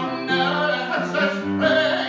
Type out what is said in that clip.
on earth as